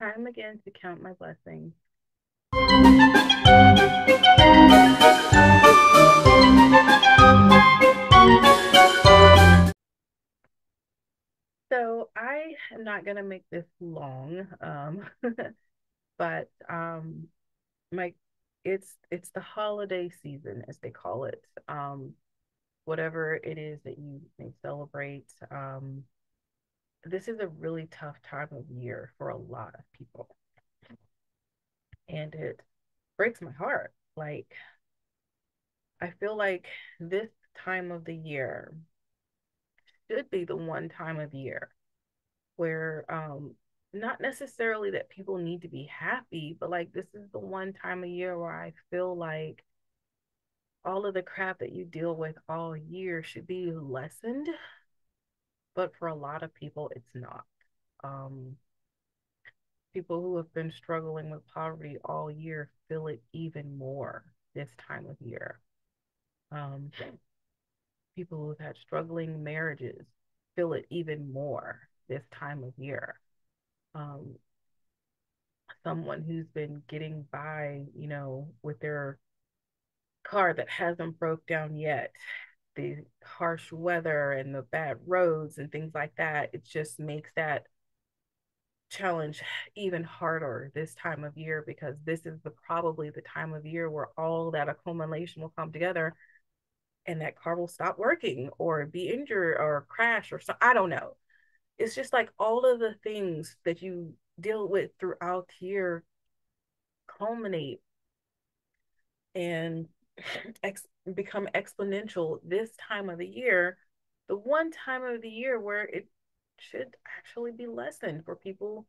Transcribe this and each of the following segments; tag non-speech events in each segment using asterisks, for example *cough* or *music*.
Time again to count my blessings. So I am not gonna make this long, um, *laughs* but um, my it's it's the holiday season as they call it. Um, whatever it is that you may celebrate. Um, this is a really tough time of year for a lot of people, and it breaks my heart. Like I feel like this time of the year should be the one time of year where um not necessarily that people need to be happy, but like this is the one time of year where I feel like all of the crap that you deal with all year should be lessened. But for a lot of people, it's not. Um, people who have been struggling with poverty all year feel it even more this time of year. Um, people who've had struggling marriages feel it even more this time of year. Um, someone who's been getting by, you know, with their car that hasn't broke down yet, the harsh weather and the bad roads and things like that, it just makes that challenge *sighs* even harder this time of year because this is the probably the time of year where all that accumulation will come together and that car will stop working or be injured or crash or so I don't know. It's just like all of the things that you deal with throughout the year culminate and *sniffs* ex- become exponential this time of the year, the one time of the year where it should actually be lessened for people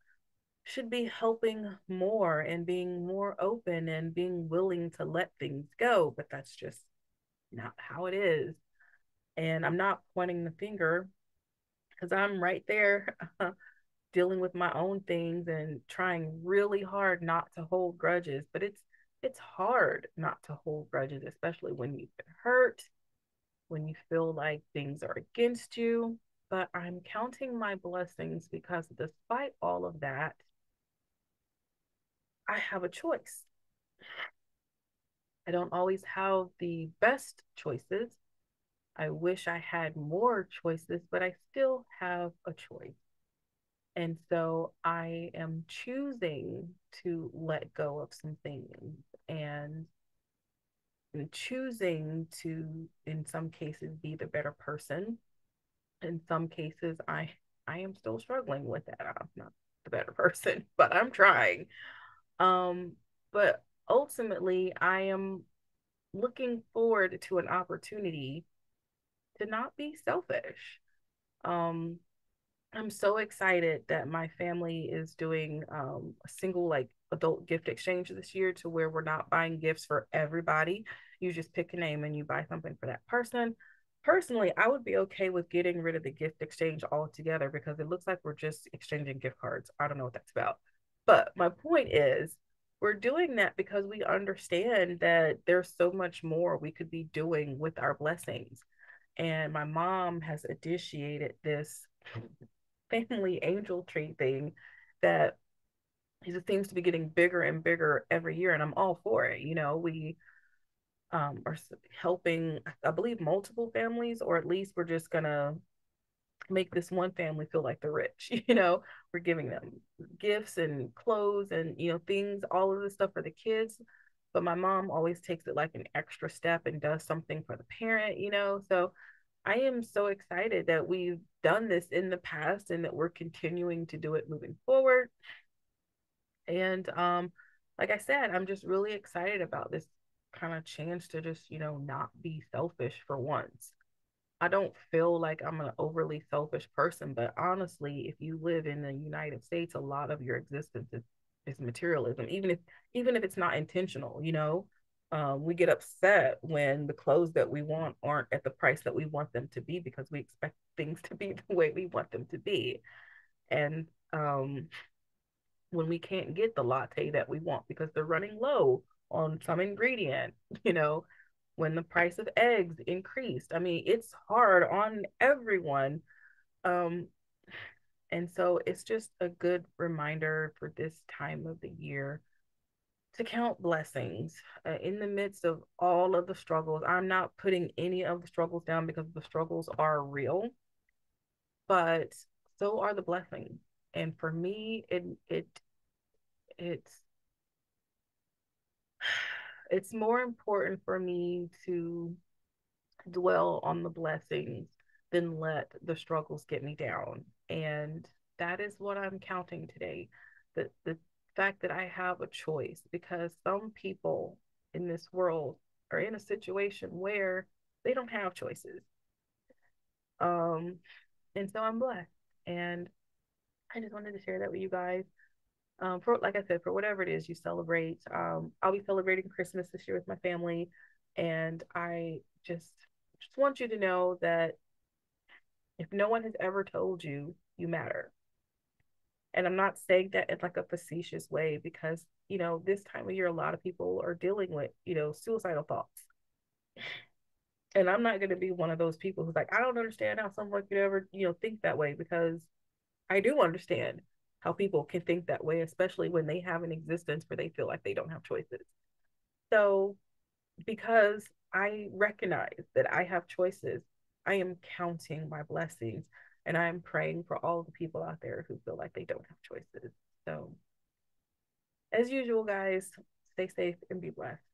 should be helping more and being more open and being willing to let things go. But that's just not how it is. And i'm not pointing the finger because i'm right there *laughs* dealing with my own things and trying really hard not to hold grudges. But it's it's hard not to hold grudges especially when you've been hurt when you feel like things are against you but i'm counting my blessings because despite all of that I have a choice. I don't always have the best choices. I wish I had more choices, but I still have a choice. And so I am choosing to let go of some things and choosing to, in some cases, be the better person. In some cases, I I am still struggling with that. I'm not the better *laughs* person, but I'm trying. Um, but ultimately, I am looking forward to an opportunity to not be selfish. Um, I'm so excited that my family is doing um, a single like adult gift exchange this year to where we're not buying gifts for everybody. You just pick a name and you buy something for that person. Personally, I would be okay with getting rid of the gift exchange altogether because it looks like we're just exchanging gift cards. I don't know what that's about. But my point is, we're doing that because we understand that there's so much more we could be doing with our blessings. And my mom has initiated this family angel tree thing that it seems to be getting bigger and bigger every year. And I'm all for it. You know, we um, are helping, I believe, multiple families, or at least we're just to make this one family feel like the rich. *laughs* You know, we're giving them gifts and clothes and, you know, things, all of this stuff for the kids. But my mom always takes it like an extra step and does something for the parent, you know. So I am so excited that we've done this in the past and that we're continuing to do it moving forward. And um, like I said, I'm just really excited about this kind of chance to just, you know, not be selfish for once. I don't feel like I'm an overly selfish person, but honestly, if you live in the United States, a lot of your existence is, is materialism, even if even if it's not intentional, you know. Um, we get upset when the clothes that we want aren't at the price that we want them to be because we expect things to be *laughs* the way we want them to be. And um, when we can't get the latte that we want because they're running low on some ingredient, *laughs* you know, when the price of eggs increased. I mean, it's hard on everyone. Um, And so it's just a good reminder for this time of the year to count blessings uh, in the midst of all of the struggles. I'm not putting any of the struggles down because the struggles are real, but so are the blessings. And for me, it it it's *sighs* it's more important for me to dwell on the blessings than let the struggles get me down. And that is what I'm counting today. The the fact that I have a choice because some people in this world are in a situation where they don't have choices. Um, and so I'm blessed. And I just wanted to share that with you guys. Um, for like I said, for whatever it is you celebrate, um, I'll be celebrating Christmas this year with my family, and I just just want you to know that if no one has ever told you, you matter. And I'm not saying that in like a facetious way because, you know, this time of year, a lot of people are dealing with, you know, suicidal thoughts. And I'm not going to be one of those people who's like, I don't understand how someone could ever, you know, think that way because I do understand how people can think that way, especially when they have an existence where they feel like they don't have choices. So, because I recognize that I have choices, I am counting my blessings and I'm praying for all the people out there who feel like they don't have choices. So, as usual, guys, stay safe and be blessed.